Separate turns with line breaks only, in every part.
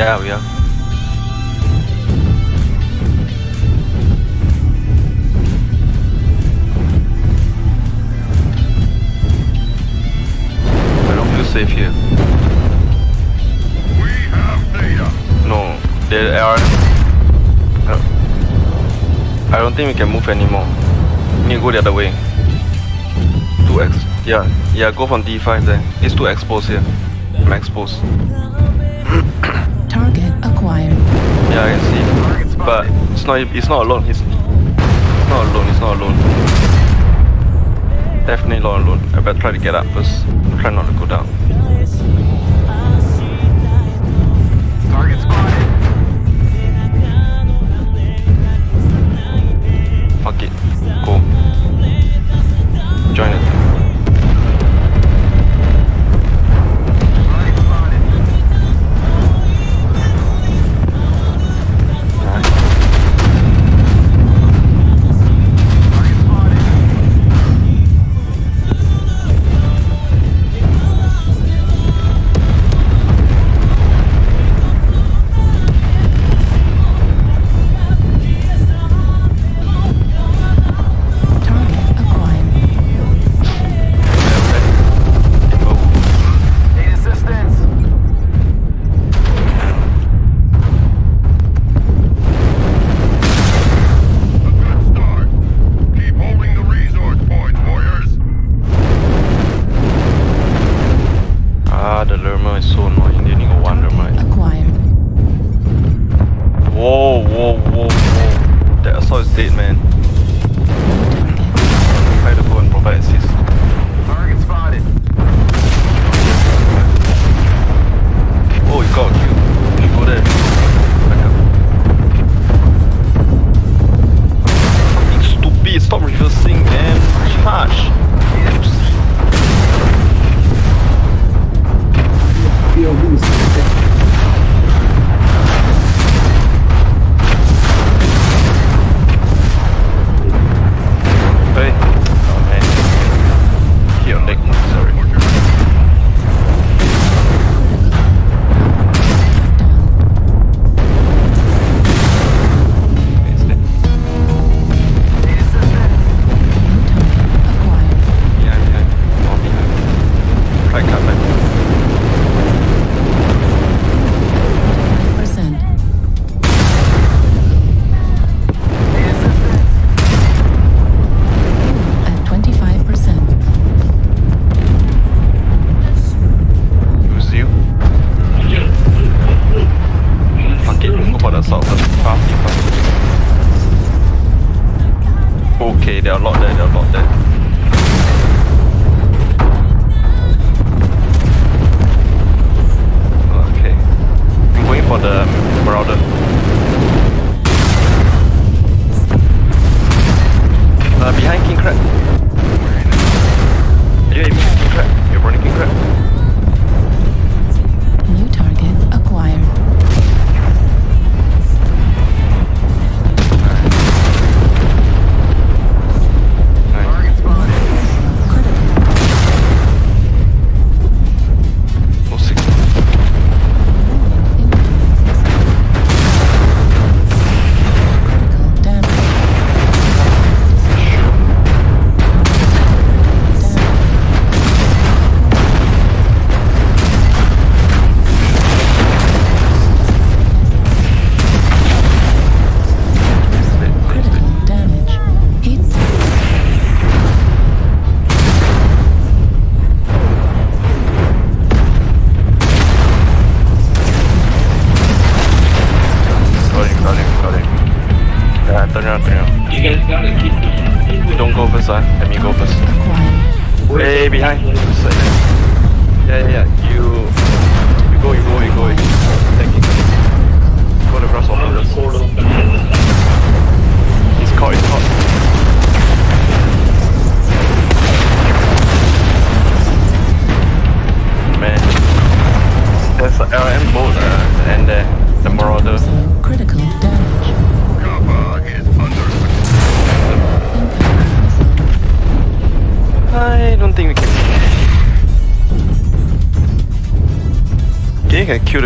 Yeah, we are. I don't feel safe here.
We have data.
No, there are. I don't think we can move anymore. We need to go the other way. 2x. Yeah, yeah, go from D5 there. It's too exposed here. I'm exposed. but it's not it's not alone. He's not alone. He's not alone. Definitely not alone. I better try to get up first. Try not to go down.
Target spotted.
Fuck it. Go. Join it. Can kill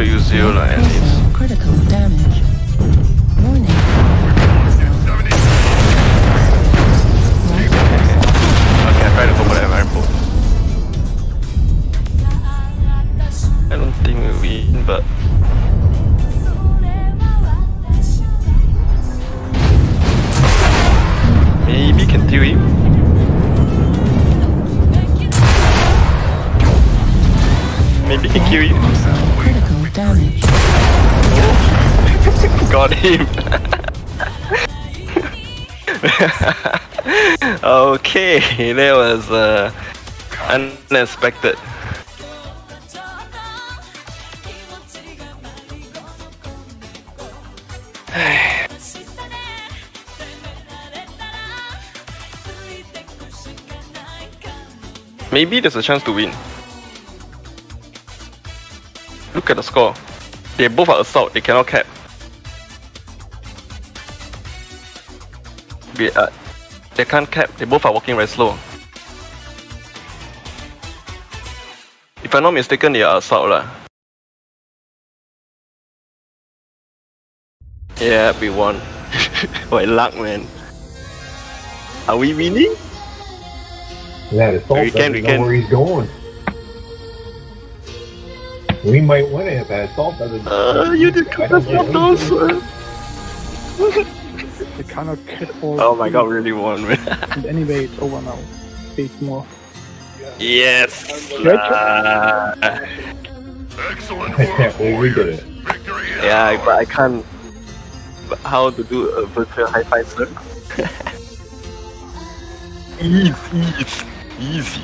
Got him. okay, that was uh, unexpected. Maybe there's a chance to win. Look at the score. They both are assault, they cannot cap. They, uh, they can't cap, they both are walking very slow. If I'm not mistaken, they are assault lah. Yeah, we won. what luck, man. Are we winning?
That assault
We can-
doesn't
we can-
where he's going. We might win it if that assault doesn't.
Uh, you did
I don't get
those.
They cannot hit all
Oh my
three.
god, really won, man.
And anyway, it's over now. Eight more.
yes!
Good
lah.
Excellent
I can't
work,
believe we did it.
Yeah, but I can't. How to do a virtual high five, sir? easy, easy, easy.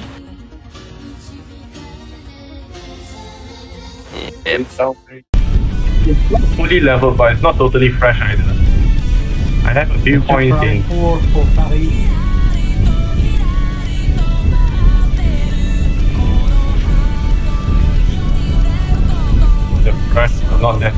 Yeah,
It's not fully leveled, but it's not totally fresh either. I have a few points in.
Four for Paris.
The fresh, not that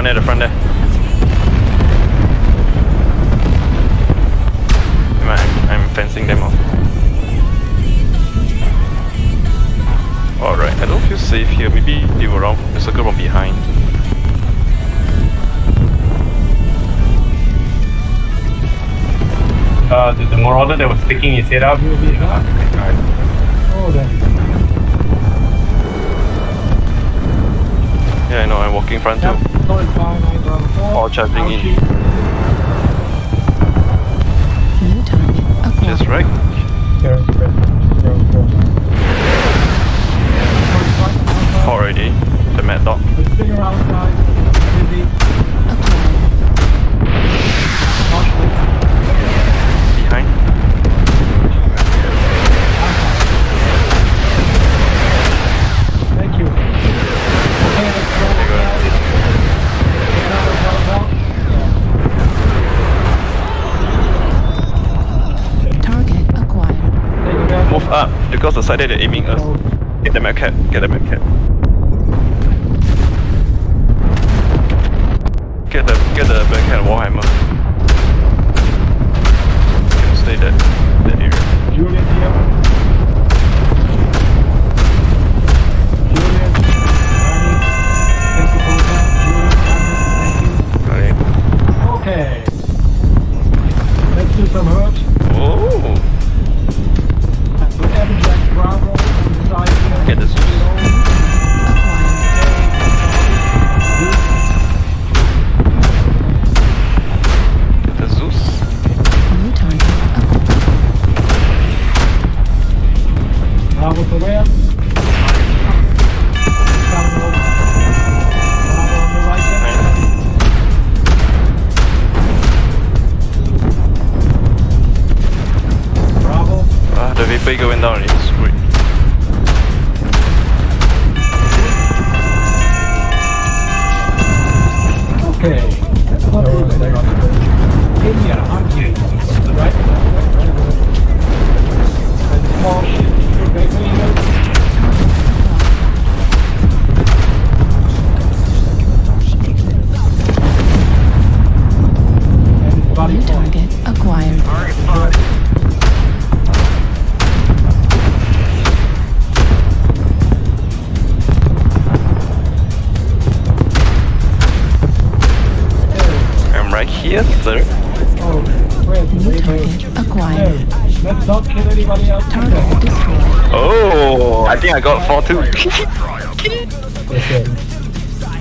front there, the front there. I'm, I'm fencing them off. Alright, I don't feel safe here. Maybe they were around the circle from behind.
Uh, the, the marauder that was sticking his head
is up.
Alright.
Oh, there.
Yeah, I know, I'm walking front too.
Yep, solid
up, because the side they're aiming us. Get the mad cat. Get the mad cat. Get the get the mad cat Warhammer. Can stay that that area.
Julian here. Okay. Let's do some hurt.
Get this.
Hey, what is
that? Hey,
I'm here.
New target acquired.
Let's not kill anybody else.
Target destroyed.
Oh, I think I got four too.
Okay.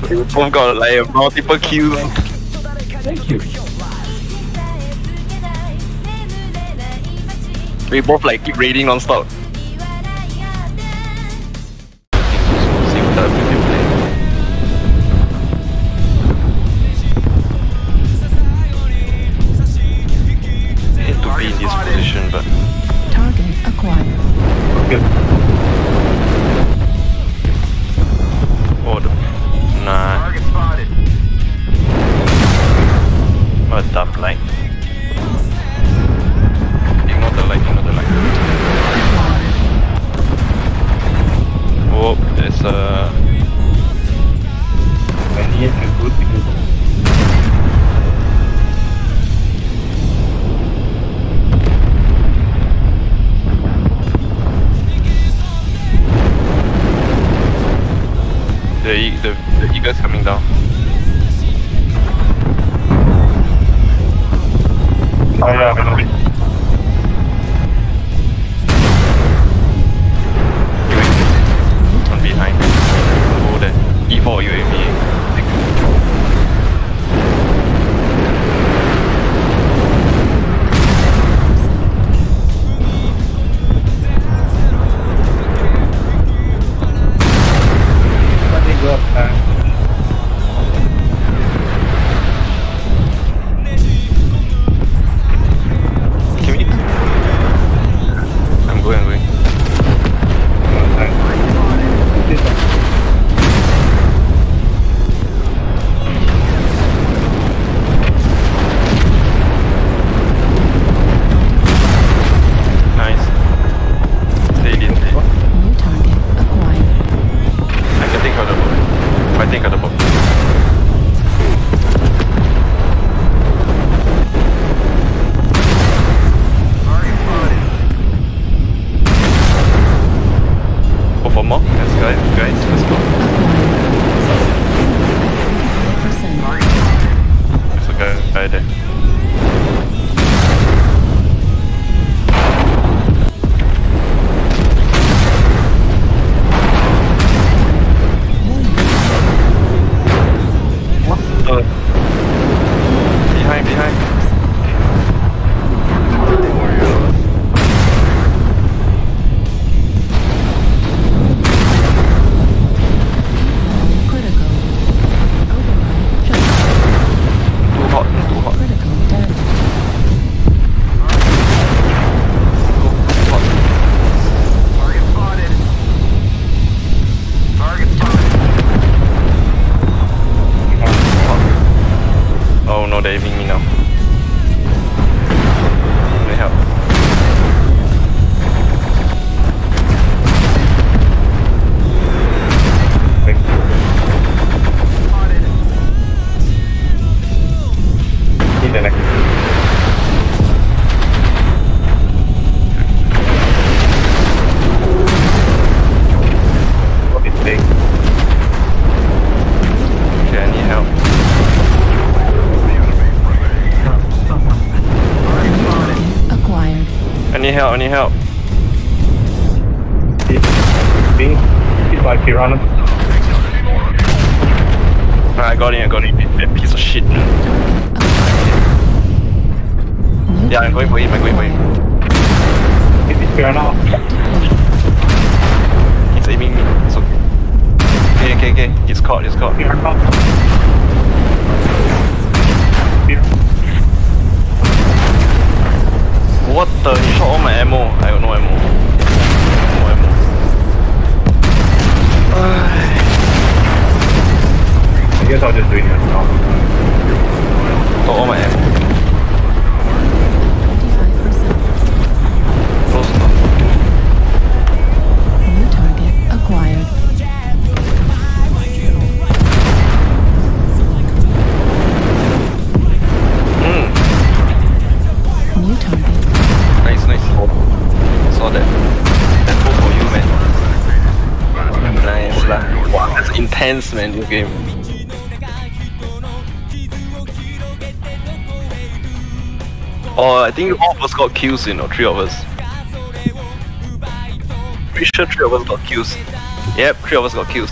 we both got like multiple kills.
Thank you.
We both like keep raiding non-stop. See
Okay.
The, the, the eagle's coming down.
Oh yeah, hit by piranha.
I got in, I got in. That piece of shit. Yeah, I'm going for him, I'm going for him.
Hit this piranha.
He's aiming me. So. Okay, okay, okay. He's caught, he's caught.
Piranha. Piranha.
What the? He shot all my ammo. I got no ammo.
I guess I'll just do it myself.
Got all my ammo. game. Oh, I think all of us got kills, you know, three of us. Pretty sure three of us got kills. Yep, three of us got kills.